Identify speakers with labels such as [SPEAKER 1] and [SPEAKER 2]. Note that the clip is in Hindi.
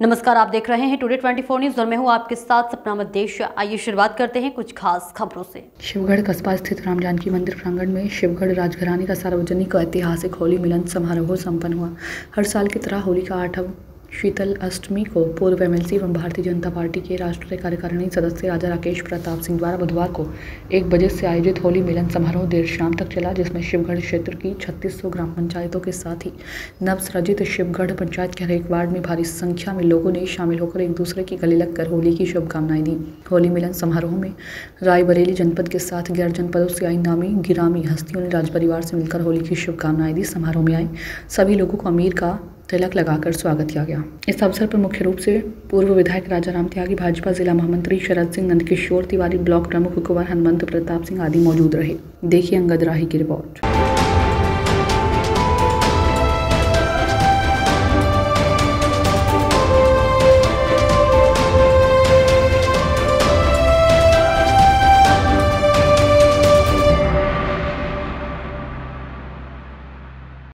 [SPEAKER 1] नमस्कार, आप देख रहे हैं टुडे 24 न्यूज़ और मैं हूँ आपके साथ सपना मध्य आइए शुरुआत करते हैं कुछ खास खबरों से।
[SPEAKER 2] शिवगढ़ कस्बा स्थित राम जानकी मंदिर प्रांगण में शिवगढ़ राजघराने का सार्वजनिक ऐतिहासिक होली मिलन समारोह संपन्न हुआ। हर साल की तरह होली का आठव शीतल अष्टमी को पूर्व एमएलसी एवं भारतीय जनता पार्टी के राष्ट्रीय कार्यकारिणी सदस्य राजा राकेश प्रताप सिंह द्वारा बुधवार को एक बजे से आयोजित होली मिलन समारोह देर शाम तक चला, जिसमें शिवगढ़ क्षेत्र की 3600 ग्राम पंचायतों के साथ ही नवसृजित शिवगढ़ पंचायत के हर एक वार्ड में भारी संख्या में लोगों ने शामिल होकर एक दूसरे की गले लगकर होली की शुभकामनाएँ दी। होली मिलन समारोह में रायबरेली जनपद के साथ गैर जनपदों से आई नामी, गिरामी हस्तियों ने राज परिवार से मिलकर होली की शुभकामनाएँ दी, समारोह में आए। सभी लोगों को अमीर का तिलक लगाकर स्वागत किया गया। इस अवसर पर मुख्य रूप से पूर्व विधायक राजा राम त्यागी, भाजपा जिला महामंत्री शरद सिंह, नंदकिशोर तिवारी ब्लॉक प्रमुख कुंवर हनुमंत प्रताप सिंह आदि मौजूद रहे। देखिए अंगद राही की रिपोर्ट।